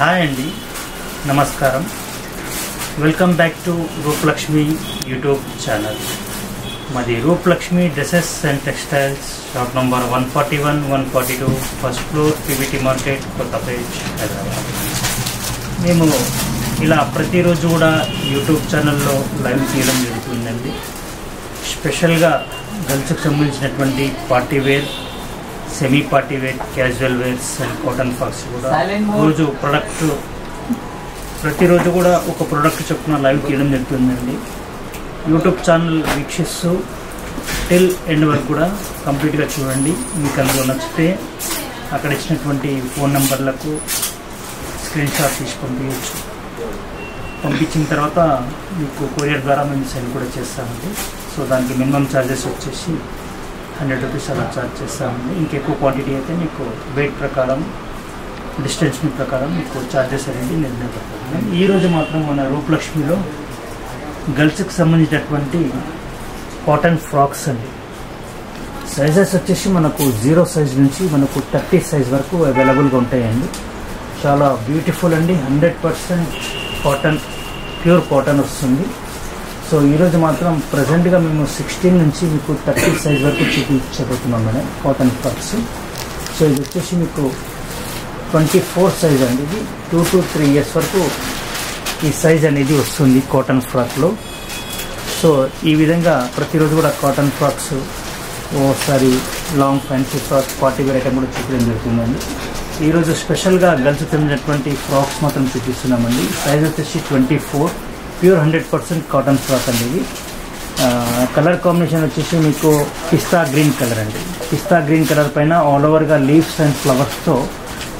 Hi అండి. నమస్కారం. Welcome back to Rupalakshmi YouTube channel మాది Rupalakshmi dresses and textiles shop number one forty one one forty two first floor PVT market Kothapet Hyderabad మేము ఇలా ప్రతిరోజు కూడా YouTube ఛానల్లో live తీయడం జరుగుతుందండి. స్పెషల్గా గర్ల్స్కి సంబంధించినటువంటి party wear semi party wear casual wears and cotton frocks కూడా. రోజు ప్రొడక్ట్ ప్రతిరోజు కూడా ఒక ప్రోడక్ట్ చొప్పున లైవ్ తీయడం జరుగుతుందండి. యూట్యూబ్ ఛానల్ వీక్షిస్తూ టిల్ ఎండ్ వరకు కూడా కంప్లీట్గా చూడండి. మీకు అందులో నచ్చితే అక్కడ ఇచ్చినటువంటి ఫోన్ నెంబర్లకు స్క్రీన్ షాట్ తీసి పంపించచ్చు పంపించిన తర్వాత మీకు కొరియర్ ద్వారా మేము సెండ్ కూడా చేస్తామండి. సో దానికి మినిమం ఛార్జెస్ వచ్చేసి హండ్రెడ్ రూపీస్ అలా ఛార్జ్ చేస్తామండి ఇంకెక్కువ క్వాంటిటీ అయితే మీకు వెయిట్ ప్రకారం డిస్టెన్స్ ప్రకారం మీకు ఛార్జెస్ అనేది నిర్ణయపడుతుంది ఈ రోజు మాత్రం మన రూపలక్ష్మిలో గర్ల్స్కి సంబంధించినటువంటి కాటన్ ఫ్రాక్స్ అండి. సైజెస్ వచ్చేసి మనకు జీరో సైజ్ నుంచి మనకు థర్టీ సైజ్ వరకు అవైలబుల్గా ఉంటాయండి. చాలా బ్యూటిఫుల్ అండి. Hundred percent cotton pure cotton వస్తుంది. సో ఈరోజు మాత్రం ప్రజెంట్గా మేము సిక్స్టీన్ నుంచి మీకు థర్టీ సైజ్ వరకు చూపించబోతున్నాం మేడం కాటన్ ఫ్రాక్స్ సో ఇది వచ్చేసి మీకు ట్వంటీ ఫోర్ సైజ్ అండి ఇది. టూ టు త్రీ ఇయర్స్ వరకు ఈ సైజ్ అనేది వస్తుంది కాటన్ ఫ్రాక్లో సో ఈ విధంగా ప్రతిరోజు కూడా కాటన్ ఫ్రాక్స్ ఓసారి long fancy frocks party wear item కూడా చూపించడం జరుగుతుందండి. ఈరోజు స్పెషల్గా గర్ల్స్ చెందినటువంటి ఫ్రాక్స్ మాత్రం చూపిస్తున్నామండి. సైజ్ వచ్చేసి twenty four pure hundred percent cotton frock అండి ఇది. కలర్ కాంబినేషన్ వచ్చేసి మీకు పిస్తా గ్రీన్ కలర్ అండి. పిస్తా గ్రీన్ కలర్ పైన ఆల్ ఓవర్గా లీవ్స్ అండ్ ఫ్లవర్స్తో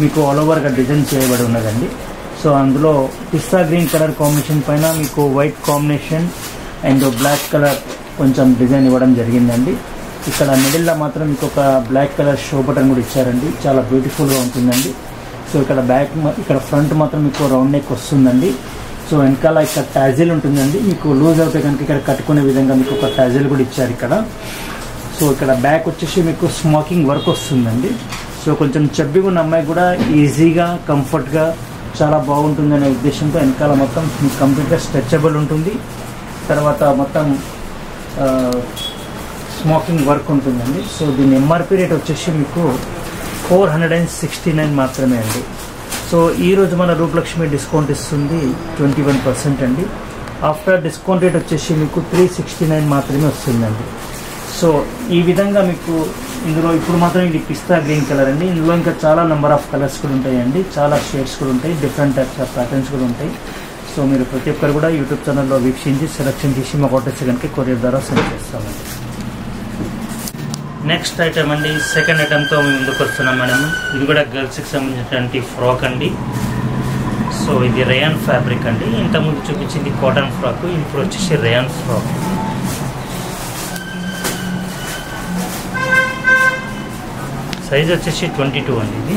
మీకు ఆల్ ఓవర్గా డిజైన్ చేయబడి ఉన్నదండి. సో అందులో పిస్తా గ్రీన్ కలర్ కాంబినేషన్ పైన మీకు white combination and black colour కొంచెం డిజైన్ ఇవ్వడం జరిగిందండి. ఇక్కడ మిడిల్లో మాత్రం మీకు ఒక బ్లాక్ కలర్ షో బటన్ కూడా ఇచ్చారండి. చాలా బ్యూటిఫుల్గా ఉంటుందండి. సో ఇక్కడ బ్యాక్ ఇక్కడ ఫ్రంట్ మాత్రం మీకు రౌండ్ నెక్ వస్తుందండి. సో వెనకాల ఇక్కడ టాజిల్ ఉంటుందండి. మీకు లూజ్ అవుతే కనుక ఇక్కడ కట్టుకునే విధంగా మీకు ఒక టాజిల్ కూడా ఇచ్చారు ఇక్కడ. సో ఇక్కడ బ్యాక్ వచ్చేసి మీకు స్మోకింగ్ వర్క్ వస్తుందండి. సో కొంచెం చెబ్బిగా ఉన్న అమ్మాయి కూడా ఈజీగా కంఫర్ట్గా చాలా బాగుంటుందనే ఉద్దేశంతో వెనకాల మొత్తం మీకు కంప్లీట్గా స్ట్రెచబుల్ ఉంటుంది. తర్వాత మొత్తం స్మోకింగ్ వర్క్ ఉంటుందండి. సో దీని ఎంఆర్పి రేట్ వచ్చేసి మీకు four hundred and sixty nine మాత్రమే అండి. సో ఈరోజు మన రూపలక్ష్మి డిస్కౌంట్ ఇస్తుంది ట్వంటీ వన్ పర్సెంట్ అండి. ఆఫ్టర్ డిస్కౌంట్ రేట్ వచ్చేసి మీకు త్రీ సిక్స్టీ నైన్ మాత్రమే వస్తుందండి. సో ఈ విధంగా మీకు ఇందులో ఇప్పుడు మాత్రం ఇది పిస్తా గ్రీన్ కలర్ అండి. ఇందులో ఇంకా చాలా నెంబర్ ఆఫ్ కలర్స్ కూడా ఉంటాయండి. చాలా షేడ్స్ కూడా ఉంటాయి. డిఫరెంట్ టైప్స్ ఆఫ్ ప్యాటర్న్స్ కూడా ఉంటాయి. సో మీరు ప్రతి ఒక్కరు కూడా యూట్యూబ్ ఛానల్లో వీక్షించి సెలెక్షన్ చేసి మా ఒకటి సెకండ్కి కొరియర్ ద్వారా సెండ్ చేస్తామండి. నెక్స్ట్ ఐటమ్ అండి సెకండ్ ఐటమ్తో మేము ముందుకు వస్తున్నాం మేడం. ఇది కూడా గర్ల్స్కి సంబంధించినటువంటి ఫ్రాక్ అండి. సో ఇది రేయాన్ ఫ్యాబ్రిక్ అండి. ఇంతకుముందు చూపించింది కాటన్ ఫ్రాక్ ఇప్పుడు వచ్చేసి రేయాన్ ఫ్రాక్ సైజ్ వచ్చేసి ట్వంటీ టూ అండి ఇది.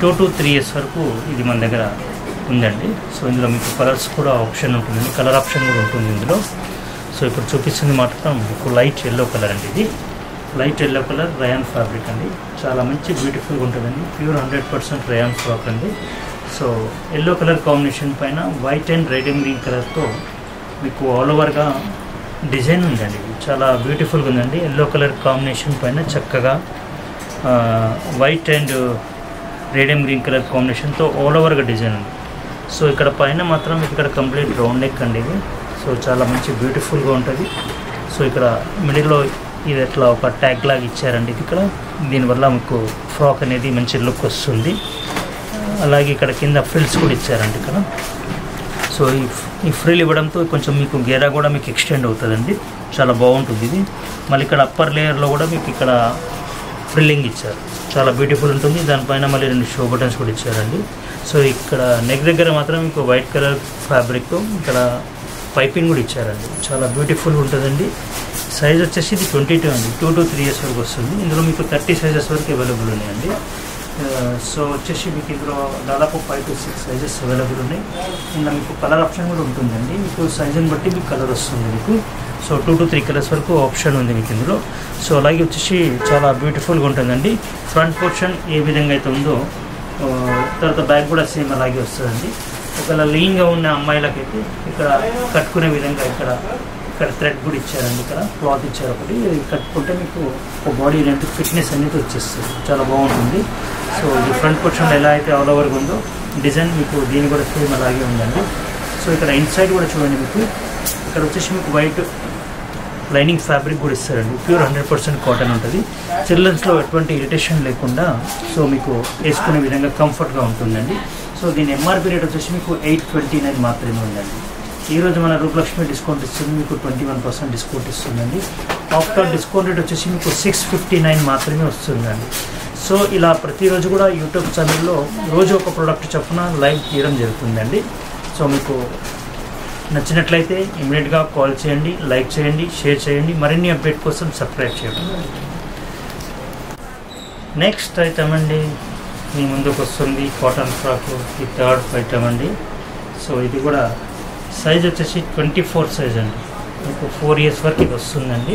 టూ టు త్రీ ఇయర్స్ వరకు ఇది మన దగ్గర ఉందండి. సో ఇందులో మీకు కలర్స్ కూడా ఆప్షన్ ఉంటుందండి. కలర్ ఆప్షన్ కూడా ఉంటుంది ఇందులో. సో ఇప్పుడు చూపిస్తుంది మాత్రం మీకు లైట్ ఎల్లో కలర్ అండి ఇది. Light yellow colour rayon fabric అండి. చాలా మంచి బ్యూటిఫుల్గా ఉంటుందండి. Pure hundred percent rayon frock అండి. సో ఎల్లో కలర్ కాంబినేషన్ పైన white and red and green కలర్తో మీకు ఆల్ ఓవర్గా డిజైన్ ఉందండి. చాలా బ్యూటిఫుల్గా ఉందండి. ఎల్లో కలర్ కాంబినేషన్ పైన చక్కగా white and red and green colour కాంబినేషన్తో ఆల్ ఓవర్గా డిజైన్ ఉంది. సో ఇక్కడ పైన మాత్రం ఇక్కడ కంప్లీట్ రౌండ్ నెక్ అండి ఇది. సో చాలా మంచి బ్యూటిఫుల్గా ఉంటుంది. సో ఇక్కడ మిడిల్లో ఇది అట్లా ఒక ట్యాగ్ లాగా ఇచ్చారండి ఇది ఇక్కడ దీనివల్ల మీకు ఫ్రాక్ అనేది మంచి లుక్ వస్తుంది. అలాగే ఇక్కడ కింద ఫ్రిల్స్ కూడా ఇచ్చారండి ఇక్కడ. సో ఈ ఈ ఫ్రిల్ ఇవ్వడంతో కొంచెం మీకు గేరా కూడా మీకు ఎక్స్టెండ్ అవుతుందండి. చాలా బాగుంటుంది ఇది. మళ్ళీ ఇక్కడ అప్పర్ లేయర్లో కూడా మీకు ఇక్కడ ఫ్రిల్లింగ్ ఇచ్చారు. చాలా బ్యూటిఫుల్ ఉంటుంది. దానిపైన మళ్ళీ రెండు షో బటన్స్ కూడా ఇచ్చారండి. సో ఇక్కడ నెక్ దగ్గర మాత్రం మీకు వైట్ కలర్ ఫ్యాబ్రిక్ ఇక్కడ పైపింగ్ కూడా ఇచ్చారండి. చాలా బ్యూటిఫుల్ ఉంటుందండి. సైజ్ వచ్చేసి ఇది ట్వంటీ టూ అండి. టూ టు త్రీ ఇయర్స్ వరకు వస్తుంది. ఇందులో మీకు థర్టీ సైజెస్ వరకు అవైలబుల్ ఉన్నాయండి. సో వచ్చేసి మీకు ఇందులో దాదాపు five to six sizes available ఉన్నాయి. ఇంకా మీకు కలర్ ఆప్షన్ కూడా ఉంటుందండి. మీకు సైజుని బట్టి మీకు కలర్ వస్తుంది మీకు. So two to three colours వరకు ఆప్షన్ ఉంది మీకు ఇందులో. సో అలాగే వచ్చేసి చాలా బ్యూటిఫుల్గా ఉంటుందండి. ఫ్రంట్ పోర్షన్ ఏ విధంగా అయితే ఉందో తర్వాత బ్యాగ్ కూడా సేమ్ అలాగే వస్తుందండి. ఒకవేళ లీన్గా ఉన్న అమ్మాయిలకైతే ఇక్కడ కట్టుకునే విధంగా ఇక్కడ ఇక్కడ థ్రెడ్ కూడా ఇచ్చారండి ఇక్కడ. క్లాత్ ఇచ్చారు ఒకటి. కట్టుకుంటే మీకు ఒక బాడీ లెంత్ ఫిట్నెస్ అనేది వచ్చేస్తుంది. చాలా బాగుంటుంది. సో ఇది ఫ్రంట్ పొజిషన్లో ఎలా అయితే ఆల్ ఓవర్గా ఉందో డిజైన్ మీకు దీని కూడా సేమ్ అలాగే ఉందండి. సో ఇక్కడ ఇన్సైడ్ కూడా చూడండి మీకు. ఇక్కడ వచ్చేసి మీకు వైట్ లైనింగ్ ఫ్యాబ్రిక్ కూడా ఇస్తారండి. ప్యూర్ హండ్రెడ్ పర్సెంట్ కాటన్ ఉంటుంది. చిల్డ్రన్స్లో ఎటువంటి ఇరిటేషన్ లేకుండా సో మీకు వేసుకునే విధంగా కంఫర్ట్గా ఉంటుందండి. సో దీని ఎంఆర్పి రేట్ వచ్చేసి మీకు ఎయిట్ ట్వంటీ నైన్ మాత్రమే ఉందండి. ఈరోజు మన రూపలక్ష్మి డిస్కౌంట్ ఇస్తుంది మీకు ట్వంటీ వన్ పర్సెంట్ డిస్కౌంట్ ఇస్తుందండి. ఆఫ్టర్ డిస్కౌంట్ రేట్ వచ్చేసి మీకు సిక్స్ ఫిఫ్టీ నైన్ మాత్రమే వస్తుందండి. సో ఇలా ప్రతిరోజు కూడా యూట్యూబ్ ఛానల్లో రోజు ఒక ప్రోడక్ట్ చొప్పున లైవ్ తీయడం జరుగుతుందండి. సో మీకు నచ్చినట్లయితే ఇమీడియట్గా కాల్ చేయండి లైక్ చేయండి షేర్ చేయండి మరిన్ని అప్డేట్ కోసం సబ్స్క్రైబ్ చేయండి. నెక్స్ట్ ఐటమ్ అండి మీ ముందుకు వస్తుంది కాటన్ ఫ్రాక్ ఈ థర్డ్ ఐటమ్ అండి. సో ఇది కూడా సైజ్ వచ్చేసి ట్వంటీ ఫోర్ సైజ్ అండి. మీకు ఫోర్ ఇయర్స్ వరకు ఇది వస్తుందండి.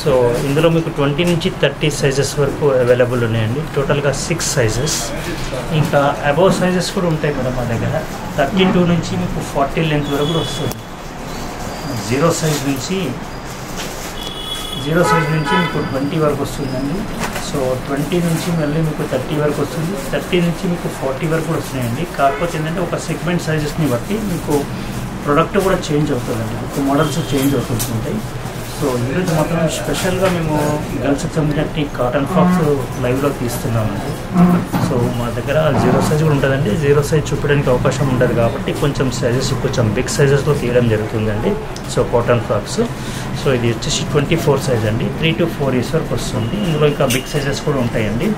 సో ఇందులో మీకు ట్వంటీ నుంచి థర్టీ సైజెస్ వరకు అవైలబుల్ ఉన్నాయండి. టోటల్గా సిక్స్ సైజెస్ ఇంకా అబౌవ్ సైజెస్ కూడా ఉంటాయి మేడం మా దగ్గర. థర్టీ టూ నుంచి మీకు ఫార్టీ లెంత్ వరకు కూడా వస్తుంది. జీరో సైజ్ నుంచి జీరో సైజ్ నుంచి మీకు ట్వంటీ వరకు వస్తుందండి. సో ట్వంటీ నుంచి మళ్ళీ మీకు థర్టీ వరకు వస్తుంది. థర్టీ నుంచి మీకు ఫార్టీ వరకు కూడా వస్తున్నాయండి. కాకపోతే ఏంటంటే ఒక సెగ్మెంట్ సైజెస్ని బట్టి మీకు ప్రొడక్ట్ కూడా చేంజ్ అవుతుందండి. మీకు మోడల్స్ చేంజ్ అవుతుంటాయి సో ఈరోజు మాత్రం స్పెషల్గా మేము గర్ల్స్కి సంబంధించిన కాటన్ ఫ్రాక్స్ లైవ్లో తీస్తున్నామండి. సో మా దగ్గర జీరో సైజ్ కూడా ఉంటుందండి. జీరో సైజ్ చూపించడానికి అవకాశం ఉండదు కాబట్టి కొంచెం సైజెస్ కొంచెం బిగ్ సైజెస్లో తీయడం జరుగుతుందండి. సో కాటన్ ఫ్రాక్స్ సో ఇది వచ్చేసి ట్వంటీ ఫోర్ సైజ్ అండి. త్రీ టు ఫోర్ ఇయర్స్ వరకు వస్తుంది. ఇందులో ఇంకా బిగ్ సైజెస్ కూడా ఉంటాయండి.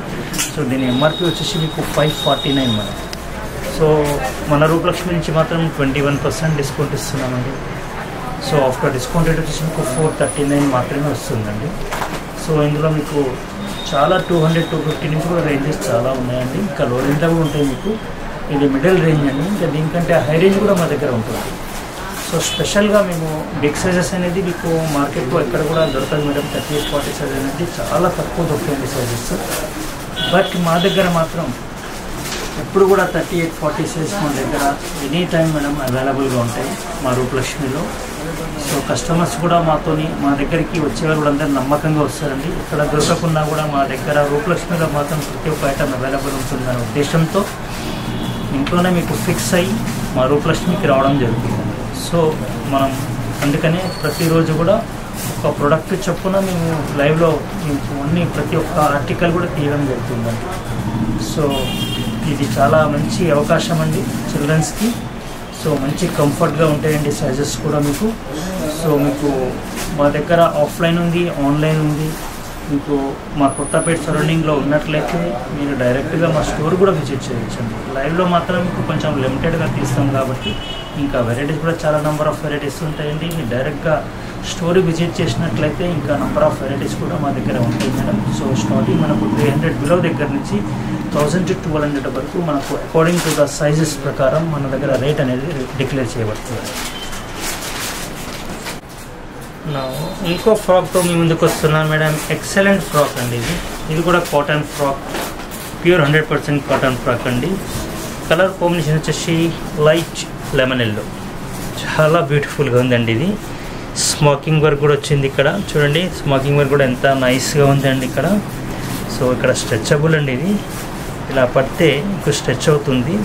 సో దీని ఎంఆర్పి వచ్చేసి మీకు ఫైవ్ ఫార్టీ నైన్ మనకి సో మన రూపలక్ష్మి నుంచి మాత్రం ట్వంటీ వన్ పర్సెంట్ డిస్కౌంట్ ఇస్తున్నామండి. సో ఆఫ్టర్ డిస్కౌంట్ రేట్ వచ్చేసి మీకు ఫోర్ థర్టీ నైన్ మాత్రమే వస్తుందండి. సో ఇందులో మీకు చాలా టూ హండ్రెడ్ టూ ఫిఫ్టీ నుంచి కూడా రేంజెస్ చాలా ఉన్నాయండి. ఇంకా లో రేంజ్లో కూడా ఉంటాయి మీకు. ఇది మిడిల్ రేంజ్ అండి. ఇంకా దీనికంటే హై రేంజ్ కూడా మా దగ్గర ఉంటుంది. సో స్పెషల్గా మేము బిగ్ సైజెస్ అనేది మీకు మార్కెట్లో ఎక్కడ కూడా దొరకదు మేడం. థర్టీ ఫార్టీ సైజ్ అనేది చాలా తక్కువ దొరుకుతుంది సైజెస్. బట్ మా దగ్గర మాత్రం ఎప్పుడు కూడా థర్టీ ఎయిట్ ఫార్టీ సైజ్ మా దగ్గర ఎనీ టైం మేడం అవైలబుల్గా ఉంటాయి మా రూపలక్ష్మిలో. సో కస్టమర్స్ కూడా మాతోని మా దగ్గరికి వచ్చేవారు కూడా అందరూ నమ్మకంగా వస్తారండి. ఇక్కడ దొరకకున్నా కూడా మా దగ్గర రూపలక్ష్మిలో మాత్రం ప్రతి ఒక్క ఐటమ్ అవైలబుల్ ఉంటుందనే ఉద్దేశంతో ఇంట్లోనే మీకు ఫిక్స్ అయ్యి మా రూపలక్ష్మికి రావడం జరుగుతుంది. సో మనం అందుకనే ప్రతిరోజు కూడా ఒక ప్రోడక్ట్ చొప్పున మేము లైవ్లో మేము అన్ని ప్రతి ఒక్క ఆర్టికల్ కూడా తీయడం జరుగుతుందండి. సో ఇది చాలా మంచి అవకాశం అండి చిల్డ్రన్స్కి. సో మంచి కంఫర్ట్గా ఉంటాయండి సైజెస్ కూడా మీకు. సో మీకు మా దగ్గర ఆఫ్లైన్ ఉంది ఆన్లైన్ ఉంది. మీకు మా కొత్తపేట సరౌండింగ్లో ఉన్నట్లయితే మీరు డైరెక్ట్గా మా స్టోర్ కూడా విజిట్ చేయొచ్చండి. లైవ్లో మాత్రం మీకు కొంచెం లిమిటెడ్గా తీస్తాం కాబట్టి ఇంకా వెరైటీస్ కూడా చాలా నెంబర్ ఆఫ్ వెరైటీస్ ఉంటాయండి. మీరు డైరెక్ట్గా స్టోర్ విజిట్ చేసినట్లయితే ఇంకా నెంబర్ ఆఫ్ వెరైటీస్ కూడా మా దగ్గర ఉంటాయి మేడం. సో స్టార్టింగ్ మనకు త్రీ హండ్రెడ్ బిలో దగ్గర నుంచి థౌజండ్ టు ట్వెల్వ్ హండ్రెడ్ వరకు మనకు అకార్డింగ్ టు ద సైజెస్ ప్రకారం మన దగ్గర రేట్ అనేది డిక్లేర్ చేయబడుతుంది. ఇంకో ఫ్రాక్తో మీ ముందుకు వస్తున్నాను మేడం ఎక్సలెంట్ ఫ్రాక్ అండి ఇది. ఇది కూడా cotton frock pure hundred percent cotton frock అండి. కలర్ కాంబినేషన్ వచ్చేసి లైట్ లెమన్ ఎల్లో చాలా బ్యూటిఫుల్గా ఉందండి ఇది. స్మోకింగ్ వర్క్ కూడా వచ్చింది ఇక్కడ. చూడండి స్మోకింగ్ వర్క్ కూడా ఎంత నైస్గా ఉందండి ఇక్కడ. సో ఇక్కడ స్ట్రెచబుల్ అండి ఇది. ఇలా పడితే మీకు స్ట్రెచ్ అవుతుంది.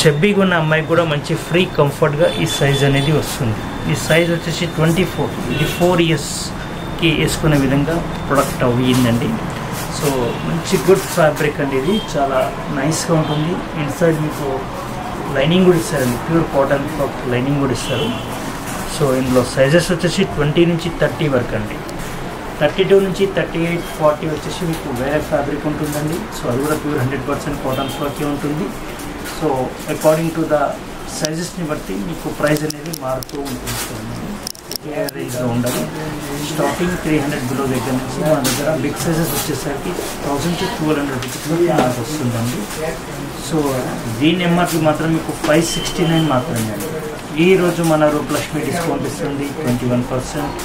చెబ్బీగా ఉన్న అమ్మాయికి కూడా మంచి ఫ్రీ కంఫర్ట్గా ఈ సైజ్ అనేది వస్తుంది. ఈ సైజ్ వచ్చేసి ట్వంటీ ఫోర్ ఇది ఫోర్ ఇయర్స్కి వేసుకునే విధంగా ప్రొడక్ట్ అయ్యిందండి. సో మంచి గుడ్ ఫ్యాబ్రిక్ అండి ఇది చాలా నైస్గా ఉంటుంది. ఇన్సైడ్ మీకు లైనింగ్ కూడా ఇస్తారండి ప్యూర్ కాటన్ లైనింగ్ కూడా ఇస్తారు. సో ఇందులో సైజెస్ వచ్చేసి ట్వంటీ నుంచి థర్టీ వరకు అండి. థర్టీ టూ నుంచి థర్టీ ఎయిట్ ఫార్టీ వచ్చేసి మీకు వేరే ఫ్యాబ్రిక్ ఉంటుందండి. సో అది కూడా ప్యూర్ హండ్రెడ్ పర్సెంట్ కాటన్ ఫ్రాకే ఉంటుంది. సో అకార్డింగ్ టు ద సైజెస్ని బట్టి మీకు ప్రైస్ అనేది మారుతూ ఉంటుంది ఉండదు స్టార్టింగ్ త్రీ హండ్రెడ్ బిలో దగ్గర నుంచి మా దగ్గర బిగ్ సైజెస్ వచ్చేసరికి thousand to twelve hundred rupees మనకు వస్తుందండి. సో దీని ఎంఆర్పి మాత్రం మీకు ఫైవ్ సిక్స్టీ నైన్ మాత్రమే అండి. ఈ రోజు మన రూపలక్ష్మి డిస్కౌంట్ ఇస్తుంది twenty one percent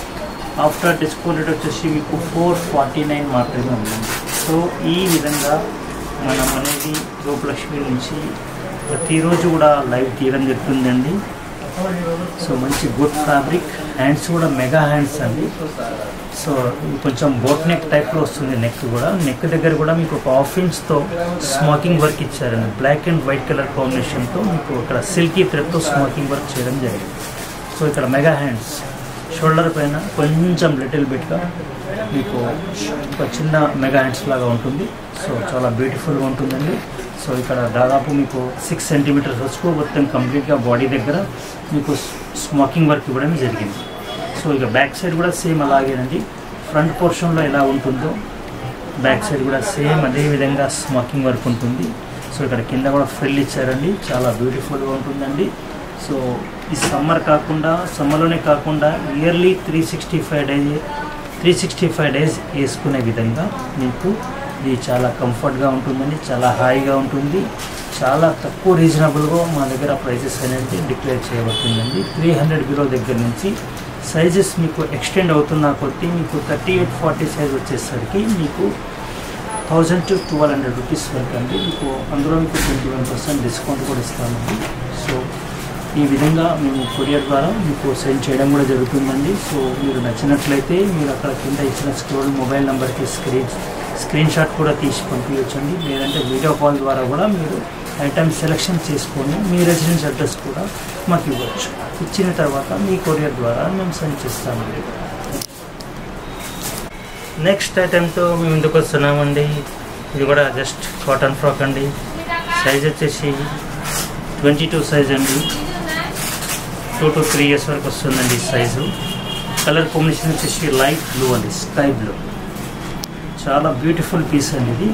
after discount rate వచ్చేసి మీకు ఫోర్ ఫార్టీ నైన్ మాత్రమే ఉందండి సో ఈ విధంగా మనం అనేది గోపలక్ష్మి నుంచి ప్రతిరోజు కూడా లైవ్ తీయడం జరుగుతుందండి. సో మంచి గుడ్ ఫ్యాబ్రిక్ హ్యాండ్స్ కూడా మెగా హ్యాండ్స్ అండి. సో కొంచెం బోట్ నెక్ టైప్లో వస్తుంది నెక్ కూడా. నెక్ దగ్గర కూడా మీకు ఒక ఆఫిన్స్తో స్మోకింగ్ వర్క్ ఇచ్చారండి. బ్లాక్ అండ్ వైట్ కలర్ కాంబినేషన్తో మీకు ఇక్కడ సిల్కీ థ్రెడ్తో స్మోకింగ్ వర్క్ చేయడం జరిగింది. సో ఇక్కడ మెగా హ్యాండ్స్. షోల్డర్ పైన కొంచెం లిటిల్ బిట్గా మీకు ఒక చిన్న మెగా హ్యాండ్స్ లాగా ఉంటుంది. సో చాలా బ్యూటిఫుల్గా ఉంటుందండి. సో ఇక్కడ దాదాపు మీకు సిక్స్ సెంటీమీటర్స్ వరకు మొత్తం కంప్లీట్గా బాడీ దగ్గర మీకు స్మోకింగ్ వర్క్ ఇవ్వడం జరిగింది. సో ఇక బ్యాక్ సైడ్ కూడా సేమ్ అలాగేనండి. ఫ్రంట్ పోర్షన్లో ఎలా ఉంటుందో బ్యాక్ సైడ్ కూడా సేమ్ అదే విధంగా స్మోకింగ్ వర్క్ ఉంటుంది. సో ఇక్కడ కింద కూడా ఫ్రిల్ ఇచ్చారండి. చాలా బ్యూటిఫుల్గా ఉంటుందండి. సో ఈ సమ్మర్ కాకుండా సమ్మర్లోనే కాకుండా yearly three sixty five days three sixty five days వేసుకునే విధంగా మీకు ఇది చాలా కంఫర్ట్గా ఉంటుందండి చాలా హాయిగా ఉంటుంది. చాలా తక్కువ రీజనబుల్గా మా దగ్గర ప్రైజెస్ అనేది డిక్లేర్ చేయబడుతుందండి. త్రీ హండ్రెడ్ బిలో దగ్గర నుంచి సైజెస్ మీకు ఎక్స్టెండ్ అవుతున్న కొట్టి మీకు థర్టీ ఎయిట్ ఫార్టీ సైజ్ వచ్చేసరికి మీకు thousand to twelve hundred rupees వరకు అండి. మీకు అందులో మీకు ట్వంటీ వన్ పర్సెంట్ డిస్కౌంట్ కూడా ఇస్తామండి. సో ఈ విధంగా మేము కొరియర్ ద్వారా మీకు సెండ్ చేయడం కూడా జరుగుతుందండి. సో మీరు నచ్చినట్లయితే మీరు అక్కడ కింద ఇచ్చిన స్టోర్ మొబైల్ నెంబర్కి స్క్రీన్ స్క్రీన్ షాట్ కూడా తీసి పంపించండి లేదంటే వీడియో కాల్ ద్వారా కూడా మీరు ఐటమ్ సెలెక్షన్ చేసుకొని మీ రెసిడెన్స్ అడ్రస్ కూడా మాకు ఇవ్వచ్చు. ఇచ్చిన తర్వాత మీ కొరియర్ ద్వారా మేము సెండ్ చేస్తామండి. నెక్స్ట్ ఐటెంతో మేము ఇందుకు వస్తున్నామండి. ఇది కూడా జస్ట్ కాటన్ ఫ్రాక్ అండి. సైజ్ వచ్చేసి ట్వంటీ టూ సైజ్ అండి. టూ టు త్రీ ఇయర్స్ వరకు వస్తుందండి ఈ సైజు. కలర్ కాంబినేషన్ వచ్చేసి లైట్ బ్లూ అండి స్కై బ్లూ. చాలా బ్యూటిఫుల్ పీస్ అండి ఇది.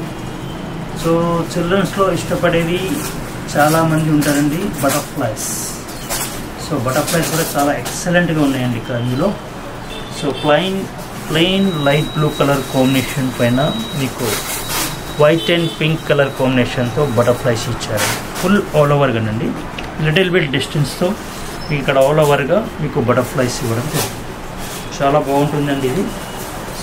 సో చిల్డ్రన్స్లో ఇష్టపడేది చాలామంది ఉంటారండి బటర్ఫ్లైస్. సో బటర్ఫ్లైస్ కూడా చాలా ఎక్సలెంట్గా ఉన్నాయండి ఇక్కడ ఇందులో. So plain plain light blue colour combination పైన మీకు వైట్ అండ్ పింక్ కలర్ కాంబినేషన్తో బటర్ఫ్లైస్ ఇచ్చారు. ఫుల్ ఆల్ ఓవర్గా అండి లిటిల్ బిట్ డిస్టెన్స్తో మీకు ఇక్కడ ఆల్ ఓవర్గా మీకు బటర్ఫ్లైస్ ఇవ్వడం జరిగింది చాలా బాగుంటుందండి ఇది.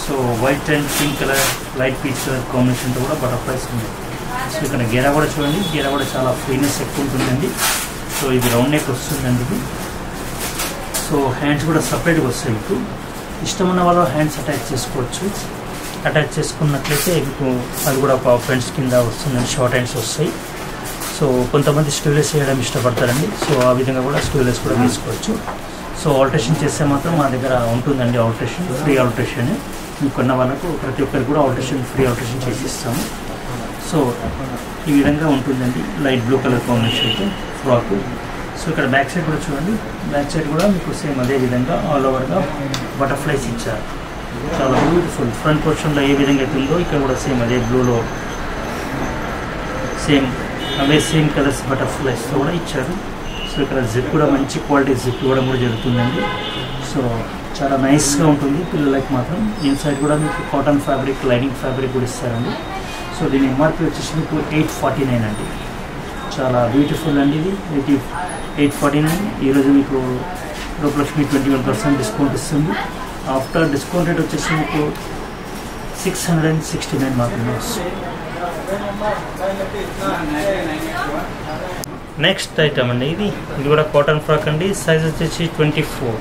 So white and pink colour light peach colour కాంబినేషన్తో కూడా బటర్ఫ్లైస్ ఉంది సో ఇక్కడ గేరా కూడా చూడండి. గేరా కూడా చాలా ఫ్రీనెస్ ఎక్కువ ఉంటుందండి. సో ఇది రౌండ్ నెక్ వస్తుందండి ఇది. సో హ్యాండ్స్ కూడా సపరేట్గా వస్తాయి మీకు. ఇష్టం ఉన్న వాళ్ళు హ్యాండ్స్ అటాచ్ చేసుకోవచ్చు. అటాచ్ చేసుకున్నట్లయితే మీకు అది కూడా ఒక ఫ్రెండ్స్ కింద వస్తుందండి. షార్ట్ హ్యాండ్స్ వస్తాయి. సో కొంతమంది స్టీవ్లెస్ చేయడం ఇష్టపడతారండి. సో ఆ విధంగా కూడా స్టీవ్లెస్ కూడా తీసుకోవచ్చు. సో ఆల్ట్రేషన్ చేస్తే మాత్రం మా దగ్గర ఉంటుందండి ఆల్ట్రేషన్ ఫ్రీ ఆల్ట్రేషన్. మీకు కొన్న వాళ్ళకు ప్రతి ఒక్కరికి కూడా ఆల్ట్రేషన్ ఫ్రీ ఆల్ట్రేషన్ చేసి ఇస్తాము సో ఈ విధంగా ఉంటుందండి. లైట్ బ్లూ కలర్ కాంబినేషన్తో ఫ్రాక్. సో ఇక్కడ బ్యాక్ సైడ్ కూడా చూడండి. బ్యాక్ సైడ్ కూడా మీకు సేమ్ అదే విధంగా ఆల్ ఓవర్గా బటర్ఫ్లైస్ ఇచ్చారు. చాలా బ్యూటిఫుల్. ఫ్రంట్ పోర్షన్లో ఏ విధంగా అయితే ఉందో ఇక్కడ కూడా సేమ్ అదే బ్లూలో సేమ్ అవే సేమ్ కలర్స్ బటర్ఫ్లైస్తో కూడా ఇచ్చారు. సో ఇక్కడ జిప్ కూడా మంచి క్వాలిటీ జిప్ ఇవ్వడం కూడా జరుగుతుందండి. సో చాలా నైస్గా ఉంటుంది పిల్లలకి మాత్రం. ఇన్సైడ్ కూడా మీకు కాటన్ ఫ్యాబ్రిక్ లైనింగ్ ఫ్యాబ్రిక్ కూడా ఇస్తారండి. సో దీని ఎంఆర్పి వచ్చేసి మీకు ఎయిట్ ఫార్టీ నైన్ అండి. చాలా బ్యూటిఫుల్ అండి ఇది. ఎయిటీ ఎయిట్ ఫార్టీ నైన్ ఈరోజు మీకు Rupalakshmi twenty one percent discount ఇస్తుంది. ఆఫ్టర్ డిస్కౌంట్ రేట్ వచ్చేసి మీకు six hundred and sixty nine మాత్రమే వస్తుంది. నెక్స్ట్ ఐటమ్ అండి ఇది. ఇది కూడా కాటన్ ఫ్రాక్ అండి. సైజ్ వచ్చేసి ట్వంటీ ఫోర్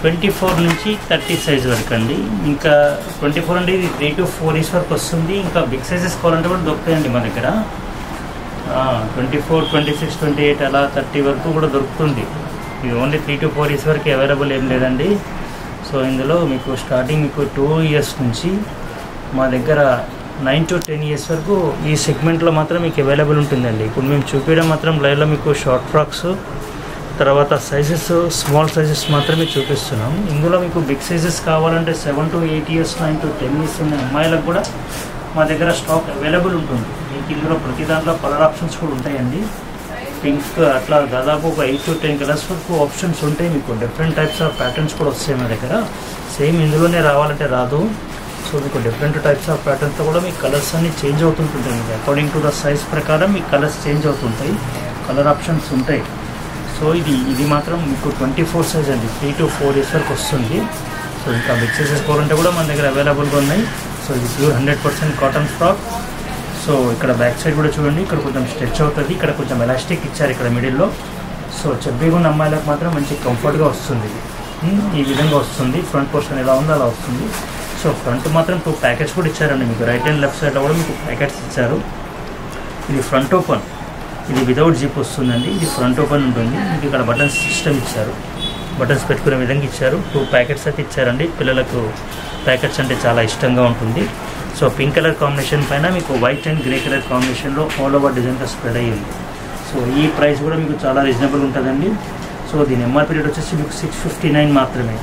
ట్వంటీ ఫోర్ నుంచి థర్టీ సైజ్ వరకు అండి. ఇంకా ట్వంటీ ఫోర్ అంటే ఇది త్రీ టు ఫోర్ ఇయర్స్ వరకు వస్తుంది. ఇంకా బిగ్ సైజెస్ కావాలంటే కూడా దొరుకుతాయండి మా దగ్గర. Twenty four twenty six twenty eight అలా థర్టీ వరకు కూడా దొరుకుతుంది. ఇది only three to four years వరకు అవైలబుల్ ఏం లేదండి. సో ఇందులో మీకు స్టార్టింగ్ మీకు టూ ఇయర్స్ నుంచి మా దగ్గర నైన్ టు టెన్ ఇయర్స్ వరకు ఈ సెగ్మెంట్లో మాత్రం మీకు అవైలబుల్ ఉంటుందండి. ఇప్పుడు మేము చూపించడం మాత్రం లైవ్లో మీకు షార్ట్ ఫ్రాక్స్ తర్వాత సైజెస్ స్మాల్ సైజెస్ మాత్రమే చూపిస్తున్నాం. ఇందులో మీకు బిగ్ సైజెస్ కావాలంటే seven to eight years nine to ten years ఉన్న అమ్మాయిలకు కూడా మా దగ్గర స్టాక్ అవైలబుల్ ఉంటుంది. మీకు ఇందులో ప్రతి దాంట్లో కలర్ ఆప్షన్స్ కూడా ఉంటాయండి. పింక్ అట్లా దాదాపు ఒక ఎయిట్ టు టెన్ కలర్స్ వరకు ఆప్షన్స్ ఉంటాయి మీకు. డిఫరెంట్ టైప్స్ ఆఫ్ ప్యాటర్న్స్ కూడా వస్తాయి మా దగ్గర. సేమ్ ఇందులోనే రావాలంటే రాదు. సో మీకు డిఫరెంట్ టైప్స్ ఆఫ్ ప్యాటర్న్తో కూడా మీ కలర్స్ అన్ని చేంజ్ అవుతుంటుంటాయి. మీకు అకార్డింగ్ టు ద సైజ్ ప్రకారం మీ కలర్స్ చేంజ్ అవుతుంటాయి. కలర్ ఆప్షన్స్ ఉంటాయి. సో ఇది ఇది మాత్రం మీకు ట్వంటీ ఫోర్ సైజ్ అండి. త్రీ టు ఫోర్ ఇయర్స్ వరకు వస్తుంది. సో ఇంకా బిగ్ చేసుకోవాలంటే కూడా మన దగ్గర అవైలబుల్గా ఉన్నాయి. సో ఇది pure hundred percent cotton frock so ఇక్కడ బ్యాక్ సైడ్ కూడా చూడండి. ఇక్కడ కొంచెం స్ట్రెచ్ అవుతుంది. ఇక్కడ కొంచెం ఎలాస్టిక్ ఇచ్చారు ఇక్కడ మిడిల్లో సో చెబ్బీగా ఉన్న అమ్మాయిలకు మాత్రం మంచి కంఫర్ట్గా వస్తుంది. ఇది ఈ విధంగా వస్తుంది. ఫ్రంట్ పోర్షన్ ఎలా ఉందో అలా వస్తుంది. సో ఫ్రంట్ మాత్రం టూ ప్యాకెట్స్ కూడా ఇచ్చారండి మీకు. రైట్ అండ్ లెఫ్ట్ సైడ్లో కూడా మీకు ప్యాకెట్స్ ఇచ్చారు. ఇది ఫ్రంట్ ఓపెన్. ఇది వితౌట్ జిప్ వస్తుందండి. ఇది ఫ్రంట్ ఓపెన్ ఉంటుంది. మీకు ఇక్కడ బటన్స్ సిస్టమ్ ఇచ్చారు. బటన్స్ పెట్టుకునే విధంగా ఇచ్చారు. టూ ప్యాకెట్స్ అయితే ఇచ్చారండి. పిల్లలకు ప్యాకెట్స్ అంటే చాలా ఇష్టంగా ఉంటుంది. సో పింక్ కలర్ కాంబినేషన్ పైన మీకు వైట్ అండ్ గ్రే కలర్ కాంబినేషన్లో ఆల్ ఓవర్ డిజైన్గా స్ప్రెడ్ అయ్యింది సో ఈ ప్రైస్ కూడా మీకు చాలా రీజనబుల్ ఉంటుందండి. సో దీని ఎంఆర్పీ రేట్ వచ్చేసి మీకు సిక్స్ ఫిఫ్టీ నైన్ మాత్రమే.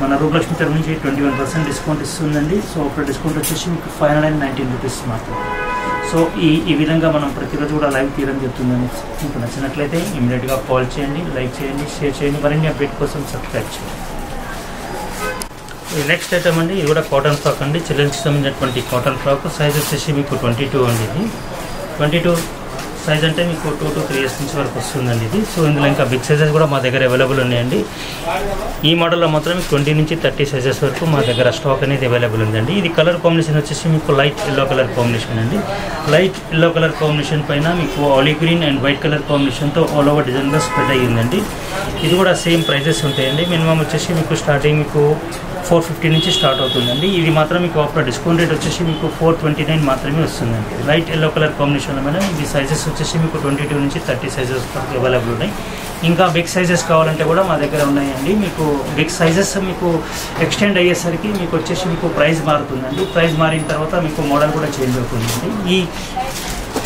మన రూపలక్ష్మి తరఫు నుంచి ట్వంటీ వన్ పర్సెంట్ డిస్కౌంట్ ఇస్తుందండి. సో అప్పుడు డిస్కౌంట్ వచ్చేసి మీకు five hundred and nineteen rupees మాత్రం సో ఈ ఈ విధంగా మనం ప్రతిరోజు కూడా లైవ్ తీయడం జరుగుతుందని మీకు నచ్చినట్లయితే ఇమీడియట్గా కాల్ చేయండి లైక్ చేయండి షేర్ చేయండి మరిన్ని అప్డేట్ కోసం సబ్స్క్రైబ్ చేయండి. నెక్స్ట్ ఐటమ్ అండి ఇది కూడా కాటన్ ఫ్రాక్ అండి. చిల్డ్రన్స్కి సంబంధించినటువంటి కాటన్ ఫ్రాక్. సైజ్ వచ్చేసి మీకు ట్వంటీ టూ అండి ఇది. ట్వంటీ టూ సైజ్ అంటే మీకు టూ టు త్రీ ఇయర్స్ నుంచి వరకు వస్తుందండి ఇది. సో ఇందులో ఇంకా బిగ్ సైజెస్ కూడా మా దగ్గర అవైలబుల్ ఉన్నాయండి. ఈ మోడల్లో మాత్రం మీకు ట్వంటీ నుంచి థర్టీ సైజెస్ వరకు మా దగ్గర స్టాక్ అనేది అవైలబుల్ ఉందండి. ఇది కలర్ కాంబినేషన్ వచ్చేసి మీకు లైట్ ఎల్లో కలర్ కాంబినేషన్ అండి. లైట్ ఎల్లో కలర్ కాంబినేషన్ పైన మీకు olive green and white colour కాంబినేషన్తో ఆల్ ఓవర్ డిజైన్గా స్ప్రెడ్ అయ్యిందండి. ఇది కూడా సేమ్ ప్రైజెస్ ఉంటాయండి. మినిమం వచ్చేసి మీకు స్టార్టింగ్ మీకు ఫోర్ ఫిఫ్టీ నుంచి స్టార్ట్ అవుతుందండి. ఇది మాత్రం మీకు ఆఫర్ డిస్కౌంట్ రేట్ వచ్చేసి మీకు ఫోర్ ట్వంటీ నైన్ మాత్రమే వస్తుందండి. లైట్ ఎల్లో కలర్ కాంబినేషన్లో మీద ఇది సైజెస్ వచ్చేసి మీకు ట్వంటీ టూ నుంచి థర్టీ సైజెస్ వరకు అవైలబుల్ ఉన్నాయి. ఇంకా బిగ్ సైజెస్ కావాలంటే కూడా మా దగ్గర ఉన్నాయండి. మీకు బిగ్ సైజెస్ మీకు ఎక్స్టెండ్ అయ్యేసరికి మీకు వచ్చేసి మీకు ప్రైస్ మారుతుందండి. ప్రైస్ మారిన తర్వాత మీకు మోడల్ కూడా చేంజ్ అవుతుందండి. ఈ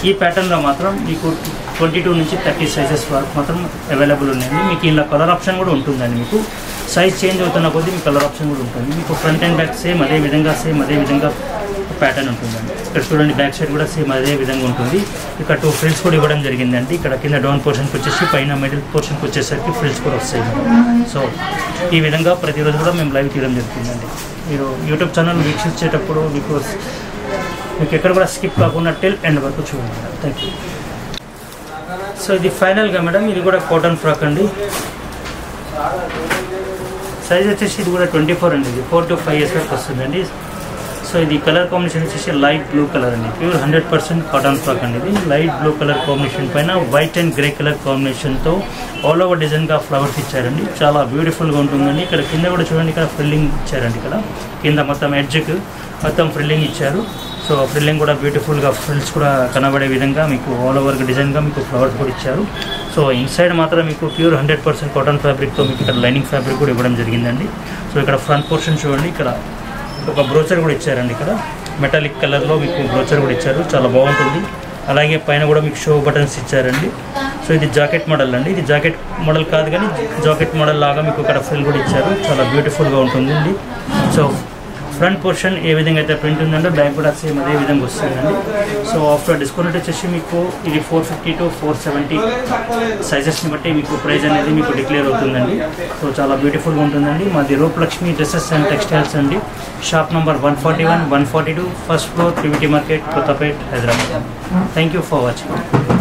ఈ ప్యాటర్న్లో మాత్రం మీకు ట్వంటీ టూ నుంచి థర్టీ సైజెస్ వరకు మాత్రం అవైలబుల్ ఉన్నాయండి. మీకు ఇలా కలర్ ఆప్షన్ కూడా ఉంటుందండి మీకు. సైజ్ చేంజ్ అవుతున్న కొద్దీ మీకు కలర్ ఆప్షన్ కూడా ఉంటుంది. మీకు ఫ్రంట్ అండ్ బ్యాక్ సేమ్ అదే విధంగా సేమ్ అదే విధంగా ప్యాటర్న్ ఉంటుందండి ఇక్కడ చూడండి బ్యాక్ సైడ్ కూడా సేమ్ అదే విధంగా ఉంటుంది. ఇక్కడ టూ ఫ్రిల్స్ కూడా ఇవ్వడం జరిగిందండి. ఇక్కడ కింద డౌన్ పోర్షన్కి వచ్చేసి పైన మిడిల్ పోర్షన్కి వచ్చేసరికి ఫ్రిల్స్ కూడా వస్తాయి సో ఈ విధంగా ప్రతిరోజు కూడా మేము లైవ్ తీయడం జరుగుతుందండి మీరు యూట్యూబ్ ఛానల్ వీక్షించేటప్పుడు మీకు మీకు ఎక్కడ కూడా స్కిప్ కాకుండా టెల్ ఎండ్ వరకు చూడండి మేడం. థ్యాంక్ యూ సో ఇది ఫైనల్గా మేడం. ఇది కూడా కాటన్ ఫ్రాక్ అండి. సైజ్ వచ్చేసి ఇది కూడా ట్వంటీ ఫోర్ అండి ఇది. ఫోర్ టు ఫైవ్ ఇయర్స్ వరకు వస్తుందండి. సో ఇది కలర్ కాంబినేషన్ వచ్చేసి లైట్ బ్లూ కలర్ అండి. Pure hundred percent cotton frock అండి ఇది. లైట్ బ్లూ కలర్ కాంబినేషన్ పైన వైట్ అండ్ గ్రే కలర్ కాంబినేషన్తో ఆల్ ఓవర్ డిజైన్గా ఫ్లవర్స్ ఇచ్చారండి. చాలా బ్యూటిఫుల్గా ఉంటుందండి. ఇక్కడ కింద కూడా చూడండి ఇక్కడ ఫ్రిల్లింగ్ ఇచ్చారండి ఇక్కడ. కింద మొత్తం ఎడ్జ్కి మొత్తం ఫ్రిల్లింగ్ ఇచ్చారు. సో ఫ్రిల్లింగ్ కూడా బ్యూటిఫుల్గా ఫ్రిల్స్ కూడా కనబడే విధంగా మీకు ఆల్ ఓవర్ డిజైన్గా మీకు ఫ్లవర్స్ కూడా ఇచ్చారు. సో ఇన్సైడ్ మాత్రం మీకు ప్యూర్ హండ్రెడ్ పర్సెంట్ కాటన్ ఫ్యాబ్రిక్తో మీకు ఇక్కడ లైనింగ్ ఫ్యాబ్రిక్ కూడా ఇవ్వడం జరిగిందండి. సో ఇక్కడ ఫ్రంట్ పోర్షన్ చూడండి ఇక్కడ ఒక బ్రోచర్ కూడా ఇచ్చారండి ఇక్కడ. మెటాలిక్ కలర్లో మీకు బ్రోచర్ కూడా ఇచ్చారు. చాలా బాగుంటుంది. అలాగే పైన కూడా మీకు షో బటన్స్ ఇచ్చారండి. సో ఇది జాకెట్ మోడల్ అండి. ఇది జాకెట్ మోడల్ కాదు కానీ జాకెట్ మోడల్ లాగా మీకు ఇక్కడ ఫిల్ కూడా ఇచ్చారు. చాలా బ్యూటిఫుల్గా ఉంటుందండి. సో ఫ్రంట్ పోర్షన్ ఏ విధంగా అయితే ప్రింట్ ఉందంటే బ్యాక్ కూడా సేమ్ అదే విధంగా వస్తుందండి. సో ఆఫ్టర్ డిస్కౌంట్ వచ్చేసి మీకు ఇది four fifty to four seventy సైజెస్ని బట్టి మీకు ప్రైస్ అనేది మీకు డిక్లేర్ అవుతుందండి. సో చాలా బ్యూటిఫుల్గా ఉంటుందండి. మాది రూపలక్ష్మి డ్రెస్సెస్ అండ్ టెక్స్టైల్స్ అండి. Shop number one forty one one forty two first floor త్రివిటీ market Kothapet Hyderabad thank you for watching